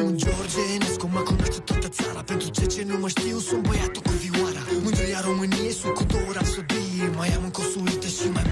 Sunt Georgenescu, mă cunoaște toată țara. Pentru ce ce nu mă știu, sunt băiatul cu vioara. Mândria României, sunt cu două rapsodii. Mai am încă și mai